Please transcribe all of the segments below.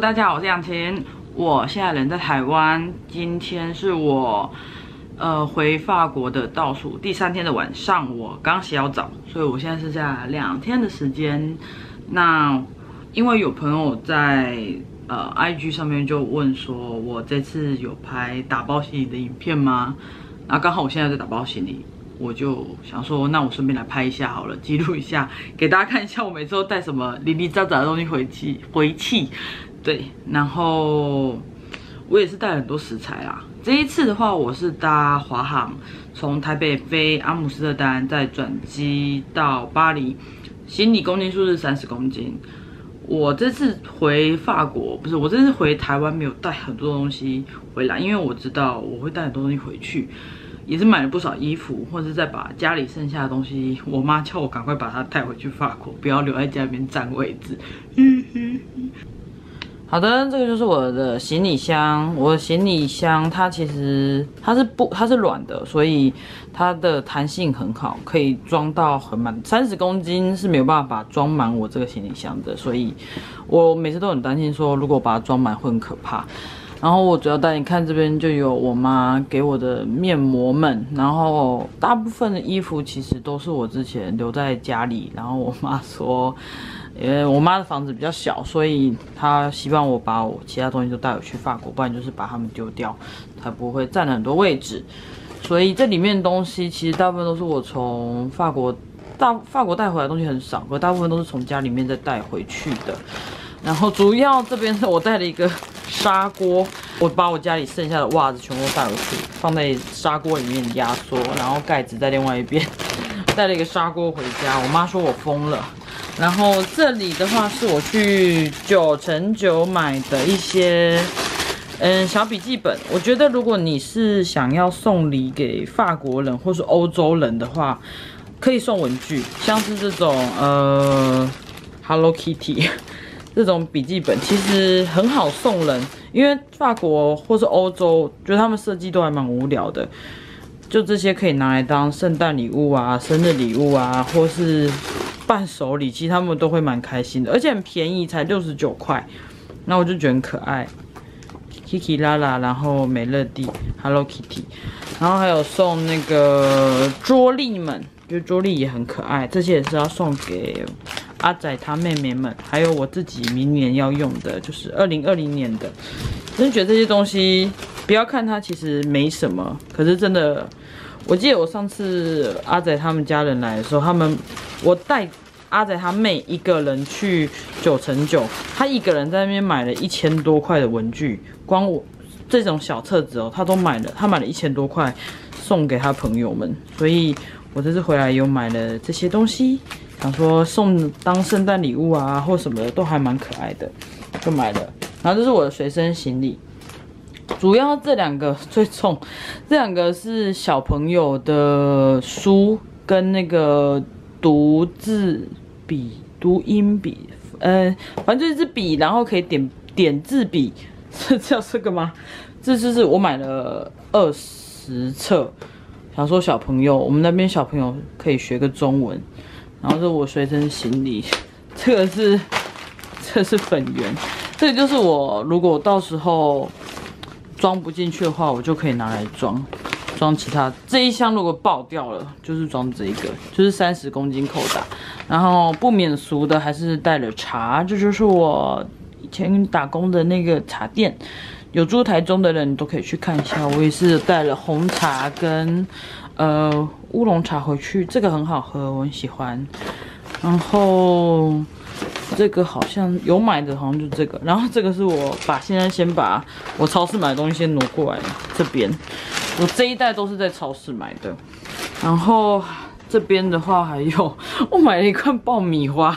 大家好，我是杨晴，我现在人在台湾，今天是我呃回法国的倒数第三天的晚上，我刚洗好澡，所以我现在是在两天的时间。那因为有朋友在呃 IG 上面就问说，我这次有拍打包行李的影片吗？那刚好我现在在打包行李。我就想说，那我顺便来拍一下好了，记录一下，给大家看一下我每次都带什么零零杂杂的东西回去回去。对，然后我也是带很多食材啦。这一次的话，我是搭华航从台北飞阿姆斯特丹，再转机到巴黎，行李公斤数是三十公斤。我这次回法国，不是我这次回台湾，没有带很多东西回来，因为我知道我会带很多东西回去。也是买了不少衣服，或者是再把家里剩下的东西，我妈叫我赶快把它带回去法国，不要留在家里面占位置。好的，这个就是我的行李箱。我的行李箱它其实它是不它是软的，所以它的弹性很好，可以装到很满。三十公斤是没有办法装满我这个行李箱的，所以我每次都很担心说，如果把它装满会很可怕。然后我主要带你看这边就有我妈给我的面膜们，然后大部分的衣服其实都是我之前留在家里。然后我妈说，因为我妈的房子比较小，所以她希望我把我其他东西都带回去法国，不然就是把它们丢掉，才不会占了很多位置。所以这里面东西其实大部分都是我从法国大法国带回来的东西很少，可大部分都是从家里面再带回去的。然后主要这边是我带了一个砂锅，我把我家里剩下的袜子全部带回去，放在砂锅里面压缩，然后盖子在另外一边，带了一个砂锅回家。我妈说我疯了。然后这里的话是我去九成九买的一些嗯小笔记本。我觉得如果你是想要送礼给法国人或是欧洲人的话，可以送文具，像是这种呃 Hello Kitty。这种笔记本其实很好送人，因为法国或是欧洲，觉得他们设计都还蛮无聊的。就这些可以拿来当圣诞礼物啊、生日礼物啊，或是伴手礼，其实他们都会蛮开心的，而且很便宜，才六十九块。那我就觉得很可爱，Kiki 拉拉，然后美乐蒂，Hello Kitty，然后还有送那个桌历们，就桌历也很可爱，这些也是要送给。阿仔他妹妹们，还有我自己明年要用的，就是二零二零年的。真的觉得这些东西，不要看它其实没什么，可是真的，我记得我上次阿仔他们家人来的时候，他们我带阿仔他妹一个人去九成九，他一个人在那边买了一千多块的文具，光我这种小册子哦，他都买了，他买了一千多块送给他朋友们，所以我这次回来有买了这些东西。想说送当圣诞礼物啊，或什么的都还蛮可爱的，就买了。然后这是我的随身行李，主要这两个最重，这两个是小朋友的书跟那个读字笔、读音笔，呃，反正就是笔，然后可以点点字笔，是叫这个吗？这就是我买了二十册，想说小朋友，我们那边小朋友可以学个中文。然后是我随身行李，这个是，这是粉圆，这个就是我如果到时候装不进去的话，我就可以拿来装，装其他。这一箱如果爆掉了，就是装这一个，就是三十公斤扣打。然后不免俗的还是带了茶，这就是我以前打工的那个茶店，有住台中的人都可以去看一下。我也是带了红茶跟。呃，乌龙茶回去，这个很好喝，我很喜欢。然后这个好像有买的，好像就这个。然后这个是我把现在先把我超市买的东西先挪过来这边。我这一袋都是在超市买的。然后这边的话还有，我买了一罐爆米花。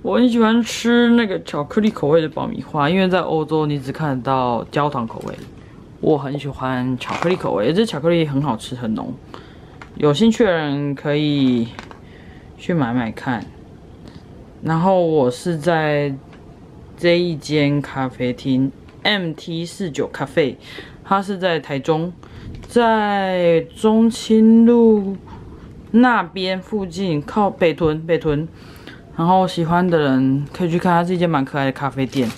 我很喜欢吃那个巧克力口味的爆米花，因为在欧洲你只看得到焦糖口味。我很喜欢巧克力口味，这巧克力很好吃，很浓。有兴趣的人可以去买买看。然后我是在这一间咖啡厅，MT 四九咖啡，它是在台中，在中清路那边附近，靠北屯北屯。然后喜欢的人可以去看，它是一间蛮可爱的咖啡店。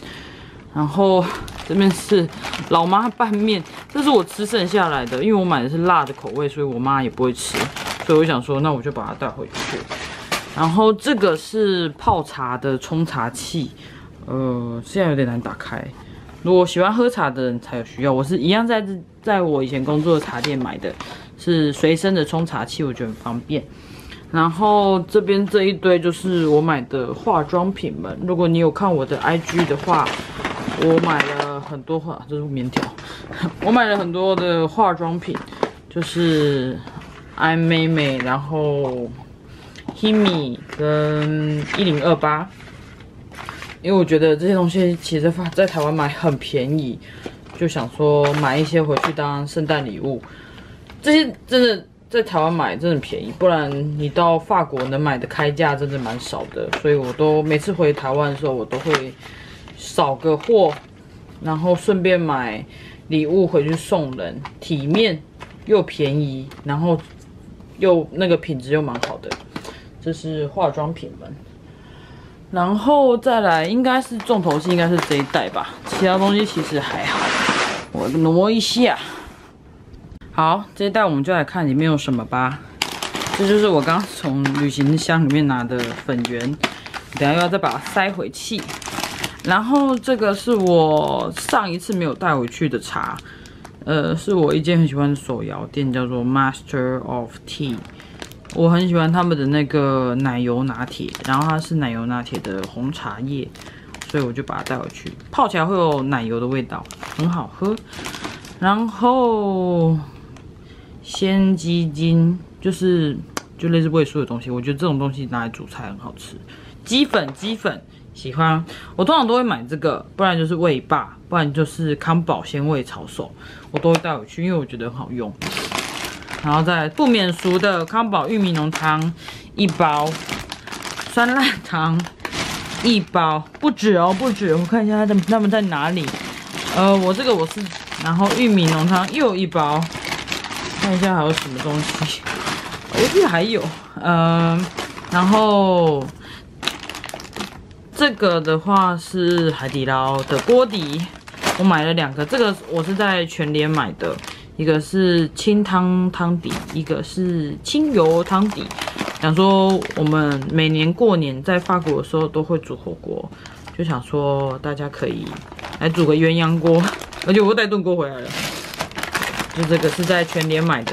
然后这边是老妈拌面，这是我吃剩下来的，因为我买的是辣的口味，所以我妈也不会吃，所以我想说，那我就把它带回去。然后这个是泡茶的冲茶器，呃，现在有点难打开。如果喜欢喝茶的人才有需要，我是一样在在我以前工作的茶店买的，是随身的冲茶器，我觉得很方便。然后这边这一堆就是我买的化妆品们，如果你有看我的 IG 的话，我买了很多化，这是棉条，我买了很多的化妆品，就是爱美美，然后 Himi 跟一零二八。因为我觉得这些东西其实在在台湾买很便宜，就想说买一些回去当圣诞礼物。这些真的在台湾买真的便宜，不然你到法国能买的开价真的蛮少的。所以我都每次回台湾的时候，我都会扫个货，然后顺便买礼物回去送人，体面又便宜，然后又那个品质又蛮好的。这是化妆品们。然后再来，应该是重头戏，应该是这一袋吧。其他东西其实还好，我挪一下。好，这一袋我们就来看里面有什么吧。这就是我刚从旅行箱里面拿的粉圆，等下又要再把它塞回去。然后这个是我上一次没有带回去的茶，呃，是我一间很喜欢的手摇店，叫做 Master of Tea。我很喜欢他们的那个奶油拿铁，然后它是奶油拿铁的红茶叶，所以我就把它带回去，泡起来会有奶油的味道，很好喝。然后鲜鸡精就是就类似味素的东西，我觉得这种东西拿来煮菜很好吃。鸡粉鸡粉喜欢，我通常都会买这个，不然就是味霸，不然就是康宝鲜味炒手，我都会带回去，因为我觉得很好用。然后再不免俗的康宝玉米浓汤一包，酸辣汤一包，不止哦，不止。我看一下他们他们在哪里。呃，我这个我是，然后玉米浓汤又一包，看一下还有什么东西。我记得还有，嗯，然后这个的话是海底捞的锅底，我买了两个，这个我是在全联买的。一个是清汤汤底，一个是清油汤底。想说我们每年过年在法国的时候都会煮火锅，就想说大家可以来煮个鸳鸯锅，而且我带炖锅回来了。就这个是在全联买的，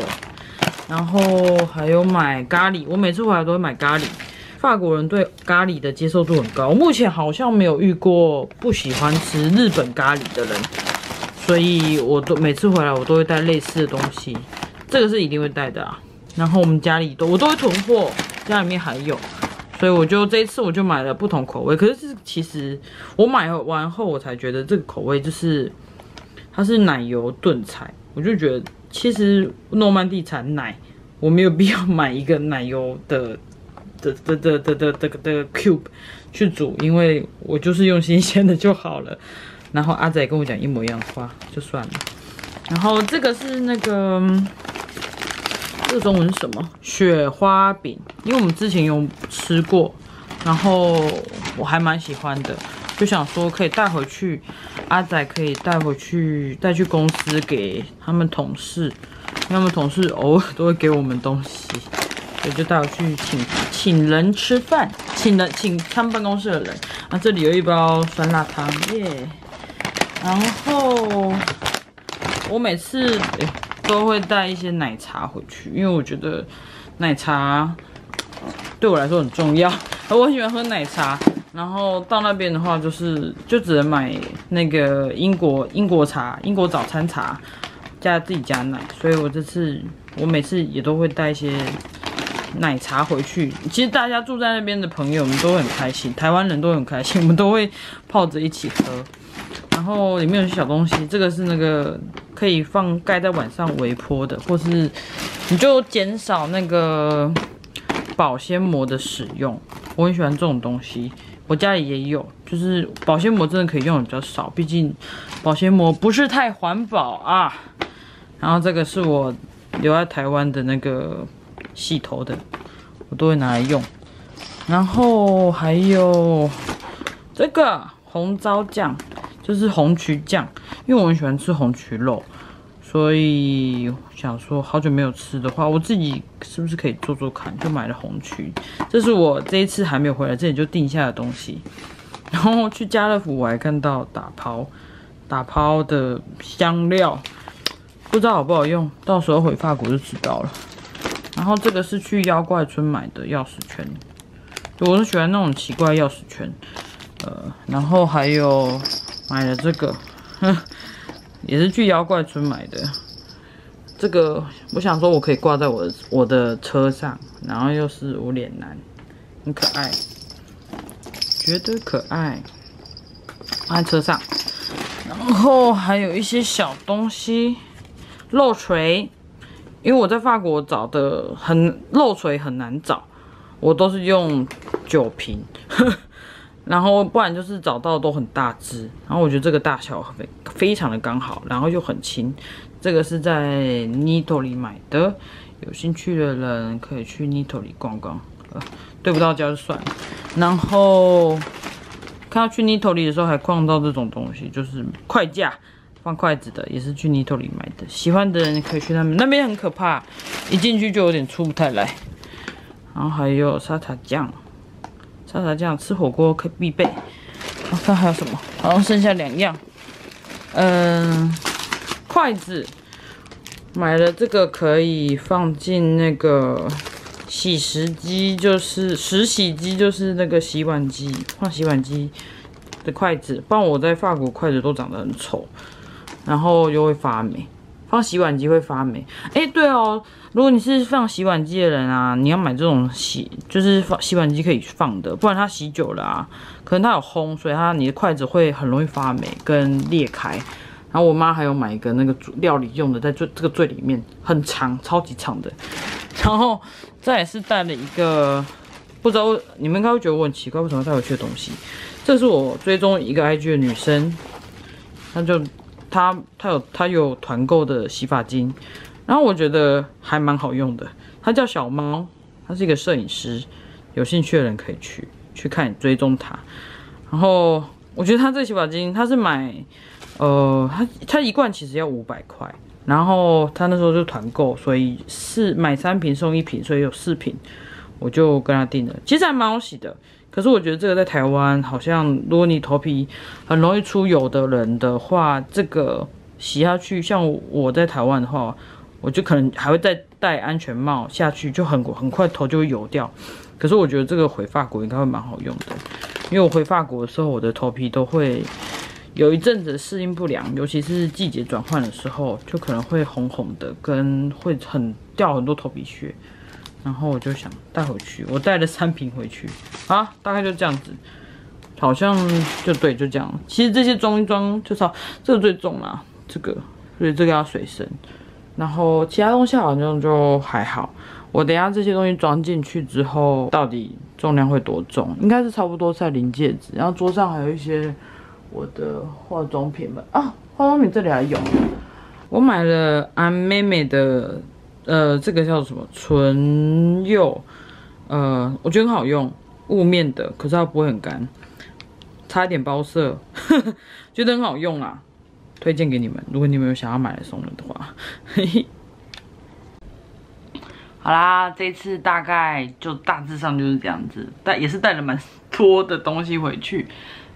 然后还有买咖喱，我每次回来都会买咖喱。法国人对咖喱的接受度很高，目前好像没有遇过不喜欢吃日本咖喱的人。所以我都每次回来我都会带类似的东西，这个是一定会带的啊。然后我们家里都我都会囤货，家里面还有，所以我就这一次我就买了不同口味。可是其实我买完后我才觉得这个口味就是它是奶油炖菜，我就觉得其实诺曼地产奶我没有必要买一个奶油的的的的的的的的 cube 去煮，因为我就是用新鲜的就好了。然后阿仔跟我讲一模一样的话，就算了。然后这个是那个，这个中文是什么？雪花饼，因为我们之前有吃过，然后我还蛮喜欢的，就想说可以带回去，阿仔可以带回去，带去公司给他们同事，他们同事偶尔都会给我们东西，所以就带回去请请人吃饭，请人请他们办公室的人。啊，这里有一包酸辣汤，耶。然后我每次都会带一些奶茶回去，因为我觉得奶茶对我来说很重要，我喜欢喝奶茶。然后到那边的话，就是就只能买那个英国英国茶、英国早餐茶加自己加奶。所以我这次我每次也都会带一些奶茶回去。其实大家住在那边的朋友们都很开心，台湾人都很开心，我们都会泡着一起喝。然后里面有些小东西，这个是那个可以放盖在晚上微波的，或是你就减少那个保鲜膜的使用。我很喜欢这种东西，我家里也有，就是保鲜膜真的可以用的比较少，毕竟保鲜膜不是太环保啊。然后这个是我留在台湾的那个洗头的，我都会拿来用。然后还有这个红糟酱。这是红曲酱，因为我很喜欢吃红曲肉，所以想说好久没有吃的话，我自己是不是可以做做看？就买了红曲，这是我这一次还没有回来这里就定下的东西。然后去家乐福，我还看到打抛，打抛的香料，不知道好不好用，到时候回法国就知道了。然后这个是去妖怪村买的钥匙圈，我是喜欢那种奇怪钥匙圈。呃，然后还有买了这个，也是去妖怪村买的。这个我想说，我可以挂在我的我的车上，然后又是无脸男，很可爱。觉得可爱，放在车上，然后还有一些小东西，漏锤，因为我在法国找的很漏锤很难找，我都是用酒瓶，然后不然就是找到都很大只，然后我觉得这个大小非非常的刚好，然后又很轻，这个是在 Nito 里买的，有兴趣的人可以去 Nito 里逛逛。对不到家就算了，然后看到去泥头里的时候还逛到这种东西，就是筷架放筷子的，也是去泥头里买的。喜欢的人可以去他们那边，很可怕，一进去就有点出不太来。然后还有沙茶酱，沙茶酱吃火锅可必备。我看还有什么，好像剩下两样。嗯，筷子买了这个可以放进那个。洗食机就是洗洗机，就是那个洗碗机，放洗碗机的筷子。不然我在法国筷子都长得很丑，然后又会发霉。放洗碗机会发霉。哎，对哦，如果你是放洗碗机的人啊，你要买这种洗，就是放洗碗机可以放的，不然它洗久了啊，可能它有烘，所以它你的筷子会很容易发霉跟裂开。然后我妈还有买一个那个料理用的，在最这个最里面，很长，超级长的。然后再也是带了一个，不知道你们应该会觉得我很奇怪，为什么带回去的东西？这是我追踪一个 IG 的女生，她就他他有他有团购的洗发精，然后我觉得还蛮好用的。她叫小猫，他是一个摄影师，有兴趣的人可以去去看追踪他。然后我觉得他这洗发精，他是买呃，他他一罐其实要五百块。然后他那时候就团购，所以是买三瓶送一瓶，所以有四瓶，我就跟他订了。其实还蛮好洗的，可是我觉得这个在台湾好像，如果你头皮很容易出油的人的话，这个洗下去，像我在台湾的话，我就可能还会再戴安全帽下去，就很很快头就会油掉。可是我觉得这个回法国应该会蛮好用的，因为我回法国的时候，我的头皮都会。有一阵子适应不良，尤其是季节转换的时候，就可能会红红的，跟会很掉很多头皮屑。然后我就想带回去，我带了三瓶回去啊，大概就这样子，好像就对，就这样。其实这些装一装，就差这个最重啦，这个，所以这个要随身。然后其他东西好像就还好。我等下这些东西装进去之后，到底重量会多重？应该是差不多在临界值。然后桌上还有一些。我的化妆品们啊，化妆品这里还有，我买了安妹妹的，呃，这个叫什么唇釉，呃，我觉得很好用，雾面的，可是它不会很干，差一点包色，觉得很好用啊，推荐给你们，如果你们有想要买来送人的话，嘿嘿。好啦，这次大概就大致上就是这样子，但也是带了蛮多的东西回去。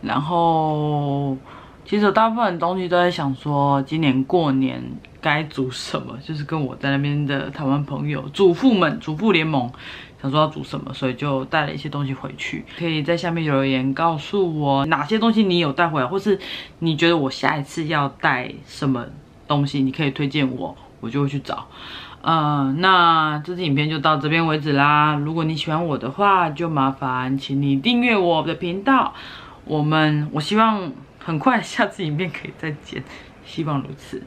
然后，其实大部分东西都在想说，今年过年该煮什么，就是跟我在那边的台湾朋友、主妇们、主妇联盟，想说要煮什么，所以就带了一些东西回去。可以在下面留言告诉我哪些东西你有带回来，或是你觉得我下一次要带什么东西，你可以推荐我，我就会去找。嗯，那这支影片就到这边为止啦。如果你喜欢我的话，就麻烦请你订阅我的频道。我们，我希望很快下次影片可以再见，希望如此。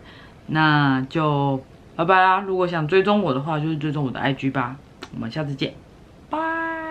那就拜拜啦！如果想追踪我的话，就是追踪我的 IG 吧。我们下次见，拜。